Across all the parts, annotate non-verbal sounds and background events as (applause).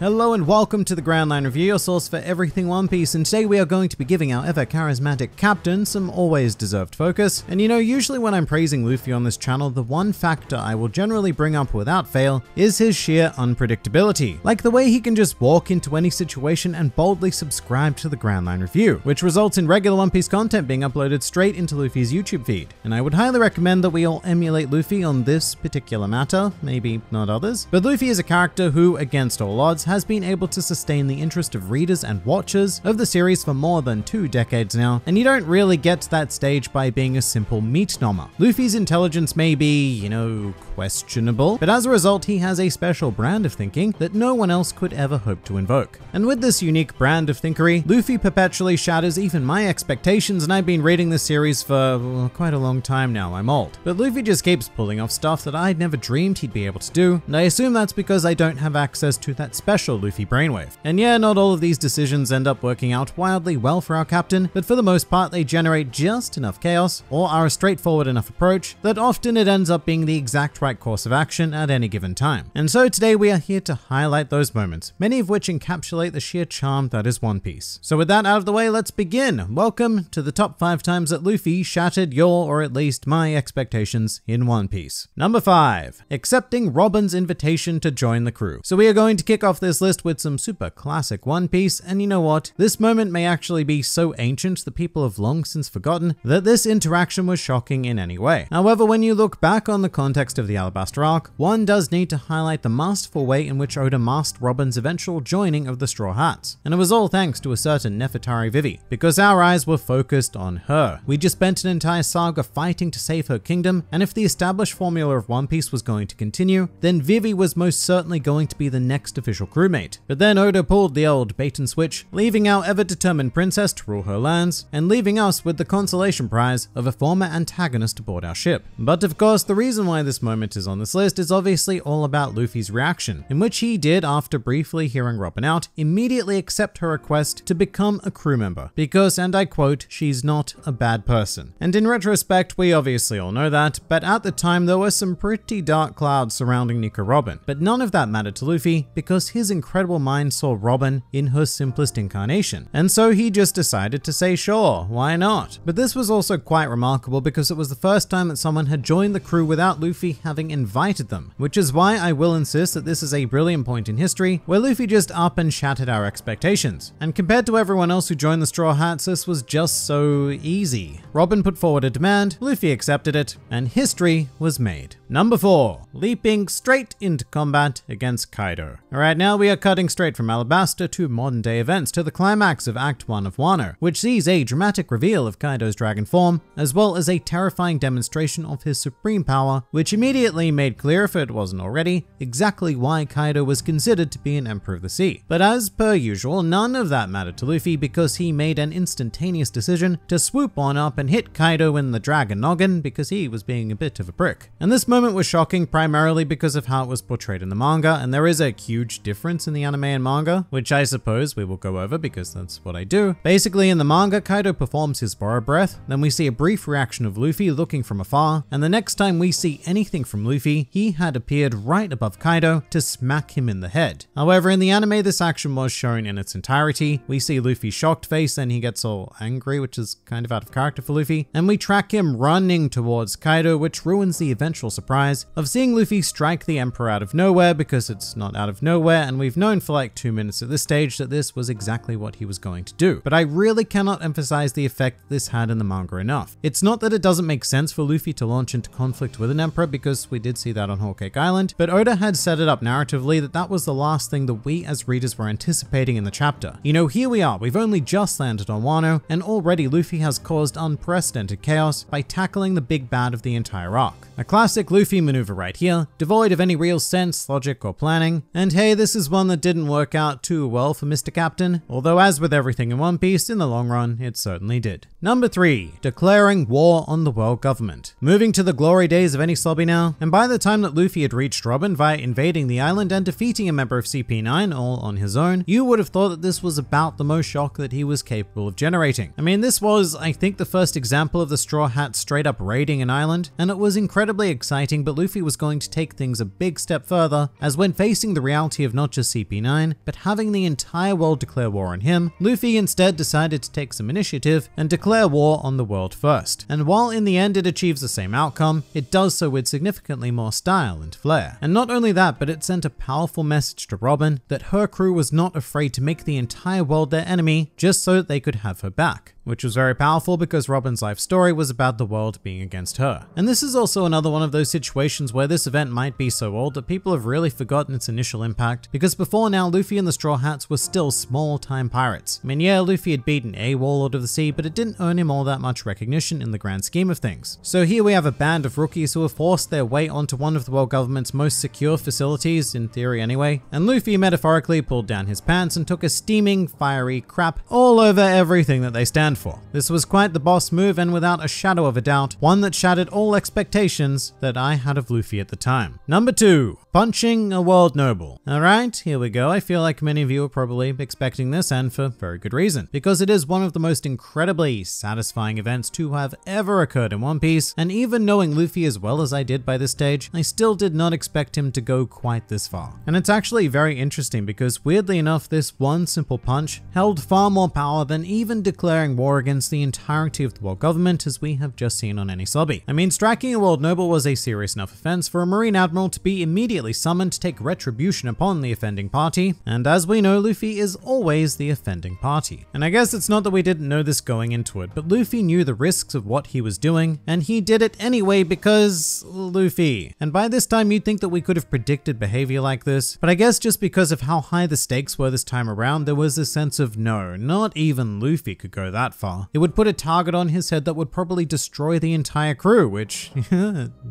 Hello and welcome to the Grand Line Review, your source for everything One Piece, and today we are going to be giving our ever charismatic captain some always deserved focus. And you know, usually when I'm praising Luffy on this channel, the one factor I will generally bring up without fail is his sheer unpredictability. Like the way he can just walk into any situation and boldly subscribe to the Grand Line Review, which results in regular One Piece content being uploaded straight into Luffy's YouTube feed. And I would highly recommend that we all emulate Luffy on this particular matter, maybe not others. But Luffy is a character who, against all odds, has been able to sustain the interest of readers and watchers of the series for more than two decades now, and you don't really get to that stage by being a simple meat nommer. Luffy's intelligence may be, you know, questionable, but as a result, he has a special brand of thinking that no one else could ever hope to invoke. And with this unique brand of thinkery, Luffy perpetually shatters even my expectations, and I've been reading this series for well, quite a long time now, I'm old. But Luffy just keeps pulling off stuff that I'd never dreamed he'd be able to do, and I assume that's because I don't have access to that special special Luffy brainwave. And yeah, not all of these decisions end up working out wildly well for our captain, but for the most part they generate just enough chaos or are a straightforward enough approach that often it ends up being the exact right course of action at any given time. And so today we are here to highlight those moments, many of which encapsulate the sheer charm that is One Piece. So with that out of the way, let's begin. Welcome to the top 5 times that Luffy shattered your or at least my expectations in One Piece. Number 5. Accepting Robin's invitation to join the crew. So we are going to kick off this this list with some super classic One Piece, and you know what? This moment may actually be so ancient that people have long since forgotten that this interaction was shocking in any way. However, when you look back on the context of the Alabasta arc, one does need to highlight the masterful way in which Oda masked Robin's eventual joining of the Straw Hats. And it was all thanks to a certain Nefertari Vivi, because our eyes were focused on her. We just spent an entire saga fighting to save her kingdom, and if the established formula of One Piece was going to continue, then Vivi was most certainly going to be the next official crewmate. But then Oda pulled the old bait and switch, leaving our ever-determined princess to rule her lands, and leaving us with the consolation prize of a former antagonist aboard our ship. But of course, the reason why this moment is on this list is obviously all about Luffy's reaction, in which he did, after briefly hearing Robin out, immediately accept her request to become a crew member, because, and I quote, she's not a bad person. And in retrospect, we obviously all know that, but at the time there were some pretty dark clouds surrounding Nico Robin. But none of that mattered to Luffy, because his his incredible mind saw Robin in her simplest incarnation. And so he just decided to say sure, why not? But this was also quite remarkable because it was the first time that someone had joined the crew without Luffy having invited them, which is why I will insist that this is a brilliant point in history where Luffy just up and shattered our expectations. And compared to everyone else who joined the Straw Hats, this was just so easy. Robin put forward a demand, Luffy accepted it, and history was made. Number 4. Leaping straight into combat against Kaido. Alright, now we are cutting straight from Alabasta to modern day events to the climax of Act 1 of Wano, which sees a dramatic reveal of Kaido's dragon form, as well as a terrifying demonstration of his supreme power, which immediately made clear, if it wasn't already, exactly why Kaido was considered to be an Emperor of the Sea. But as per usual, none of that mattered to Luffy because he made an instantaneous decision to swoop on up and hit Kaido in the dragon noggin because he was being a bit of a prick. And this moment was shocking primarily because of how it was portrayed in the manga, and there is a huge difference difference in the anime and manga, which I suppose we will go over because that's what I do. Basically, in the manga, Kaido performs his Boro Breath, then we see a brief reaction of Luffy looking from afar, and the next time we see anything from Luffy, he had appeared right above Kaido to smack him in the head. However, in the anime, this action was shown in its entirety. We see Luffy's shocked face and he gets all angry, which is kind of out of character for Luffy, and we track him running towards Kaido, which ruins the eventual surprise of seeing Luffy strike the Emperor out of nowhere because it's not out of nowhere and we've known for like two minutes at this stage that this was exactly what he was going to do. But I really cannot emphasize the effect this had in the manga enough. It's not that it doesn't make sense for Luffy to launch into conflict with an emperor because we did see that on Whole Cake Island, but Oda had set it up narratively that that was the last thing that we as readers were anticipating in the chapter. You know, here we are, we've only just landed on Wano, and already Luffy has caused unprecedented chaos by tackling the big bad of the entire arc. A classic Luffy maneuver right here, devoid of any real sense, logic, or planning, and hey, this is one that didn't work out too well for Mr. Captain, although as with everything in One Piece, in the long run, it certainly did. Number 3. Declaring war on the world government. Moving to the glory days of Enies Lobby now, and by the time that Luffy had reached Robin via invading the island and defeating a member of CP9 all on his own, you would have thought that this was about the most shock that he was capable of generating. I mean, this was, I think, the first example of the Straw Hat straight up raiding an island, and it was incredibly exciting, but Luffy was going to take things a big step further, as when facing the reality of not just CP9, but having the entire world declare war on him, Luffy instead decided to take some initiative and declare war on the world first. And while in the end it achieves the same outcome, it does so with significantly more style and flair. And not only that, but it sent a powerful message to Robin that her crew was not afraid to make the entire world their enemy just so that they could have her back which was very powerful because Robin's life story was about the world being against her. And this is also another one of those situations where this event might be so old that people have really forgotten its initial impact, because before now Luffy and the Straw Hats were still small-time pirates. I mean, yeah, Luffy had beaten a Warlord of the Sea, but it didn't earn him all that much recognition in the grand scheme of things. So here we have a band of rookies who have forced their way onto one of the world government's most secure facilities, in theory anyway, and Luffy metaphorically pulled down his pants and took a steaming, fiery crap all over everything that they stand for. This was quite the boss move and without a shadow of a doubt, one that shattered all expectations that I had of Luffy at the time. Number 2. Punching a world noble. Alright, here we go. I feel like many of you are probably expecting this and for very good reason. Because it is one of the most incredibly satisfying events to have ever occurred in One Piece, and even knowing Luffy as well as I did by this stage, I still did not expect him to go quite this far. And it's actually very interesting because weirdly enough, this one simple punch held far more power than even declaring war against the entirety of the world government as we have just seen on Enies Lobby. I mean, striking a world noble was a serious enough offense for a Marine Admiral to be immediately immediately summoned to take retribution upon the offending party, and as we know, Luffy is always the offending party. And I guess it's not that we didn't know this going into it, but Luffy knew the risks of what he was doing, and he did it anyway because Luffy. And by this time, you'd think that we could have predicted behavior like this, but I guess just because of how high the stakes were this time around, there was a sense of no, not even Luffy could go that far. It would put a target on his head that would probably destroy the entire crew, which (laughs)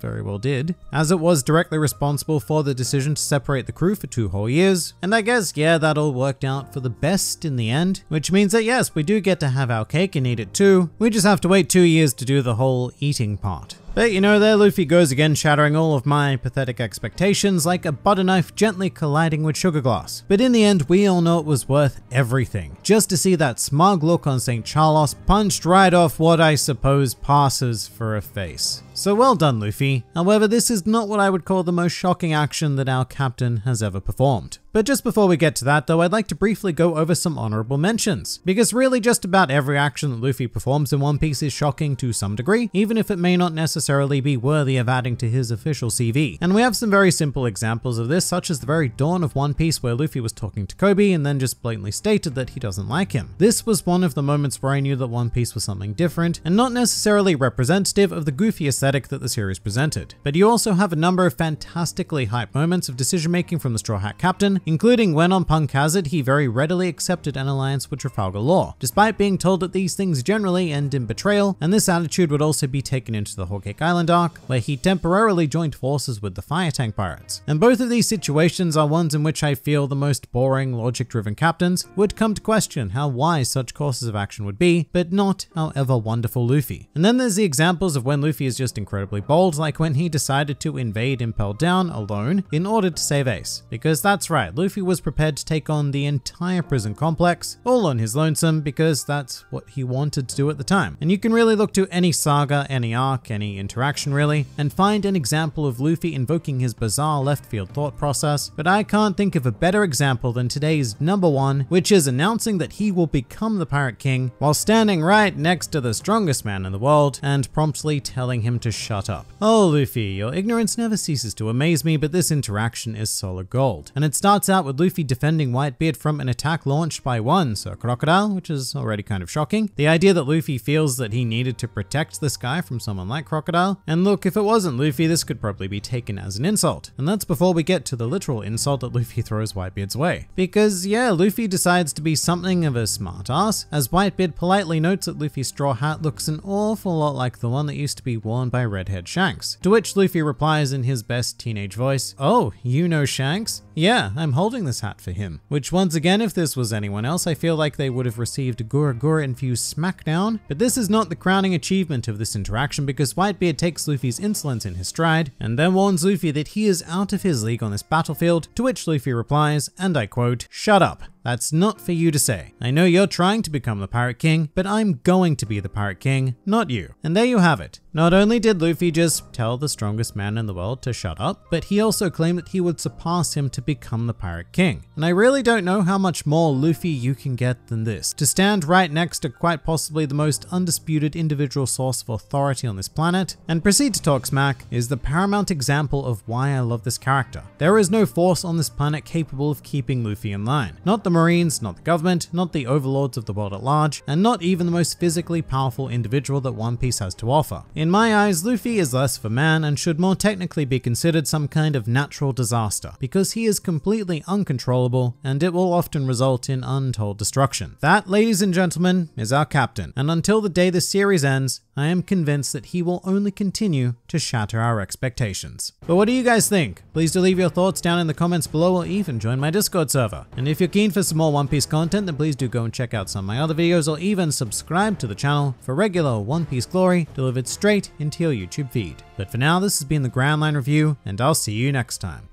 very well did, as it was directly responsible for the decision to separate the crew for two whole years. And I guess, yeah, that all worked out for the best in the end, which means that yes, we do get to have our cake and eat it too. We just have to wait two years to do the whole eating part. But you know, there Luffy goes again shattering all of my pathetic expectations like a butter knife gently colliding with sugar glass. But in the end, we all know it was worth everything. Just to see that smug look on St. Charlos punched right off what I suppose passes for a face. So well done, Luffy. However, this is not what I would call the most shocking action that our captain has ever performed. But just before we get to that though, I'd like to briefly go over some honorable mentions. Because really just about every action that Luffy performs in One Piece is shocking to some degree, even if it may not necessarily be worthy of adding to his official CV. And we have some very simple examples of this, such as the very dawn of One Piece where Luffy was talking to Koby and then just blatantly stated that he doesn't like him. This was one of the moments where I knew that One Piece was something different and not necessarily representative of the goofy aesthetic that the series presented. But you also have a number of fantastically hype moments of decision making from the Straw Hat Captain, including when on Punk Hazard he very readily accepted an alliance with Trafalgar Law, despite being told that these things generally end in betrayal, and this attitude would also be taken into the Cake Island arc, where he temporarily joined forces with the Fire Tank Pirates. And both of these situations are ones in which I feel the most boring, logic-driven captains would come to question how wise such courses of action would be, but not how ever wonderful Luffy. And then there's the examples of when Luffy is just incredibly bold, like when he decided to invade Impel Down alone in order to save Ace. Because that's right, Luffy was prepared to take on the entire prison complex, all on his lonesome, because that's what he wanted to do at the time. And you can really look to any saga, any arc, any interaction really, and find an example of Luffy invoking his bizarre left field thought process, but I can't think of a better example than today's number one, which is announcing that he will become the Pirate King while standing right next to the strongest man in the world and promptly telling him to shut up. Oh Luffy, your ignorance never ceases to amaze me, but this interaction is solid gold. And it starts out with Luffy defending Whitebeard from an attack launched by one Sir Crocodile, which is already kind of shocking. The idea that Luffy feels that he needed to protect this guy from someone like Crocodile. And look, if it wasn't Luffy, this could probably be taken as an insult. And that's before we get to the literal insult that Luffy (laughs) throws Whitebeard's way. Because yeah, Luffy decides to be something of a smartass, as Whitebeard politely notes that Luffy's straw hat looks an awful lot like the one that used to be worn by Redhead Shanks. To which Luffy replies in his best teenage voice, Oh, you know Shanks? Yeah, I'm holding this hat for him. Which once again, if this was anyone else, I feel like they would have received a Gura Gura infused smackdown. But this is not the crowning achievement of this interaction because Whitebeard takes Luffy's insolence in his stride and then warns Luffy that he is out of his league on this battlefield, to which Luffy replies, and I quote, Shut up. That's not for you to say. I know you're trying to become the Pirate King, but I'm going to be the Pirate King, not you. And there you have it. Not only did Luffy just tell the strongest man in the world to shut up, but he also claimed that he would surpass him to become the Pirate King. And I really don't know how much more Luffy you can get than this. To stand right next to quite possibly the most undisputed individual source of authority on this planet, and proceed to talk smack, is the paramount example of why I love this character. There is no force on this planet capable of keeping Luffy in line. Not the Marines, not the government, not the overlords of the world at large, and not even the most physically powerful individual that One Piece has to offer. In my eyes, Luffy is less of a man and should more technically be considered some kind of natural disaster, because he is completely uncontrollable and it will often result in untold destruction. That, ladies and gentlemen, is our captain, and until the day this series ends, I am convinced that he will only continue to shatter our expectations. But what do you guys think? Please do leave your thoughts down in the comments below or even join my Discord server. And if you're keen for some more One Piece content, then please do go and check out some of my other videos or even subscribe to the channel for regular One Piece glory delivered straight into your YouTube feed. But for now, this has been the Grand Line Review, and I'll see you next time.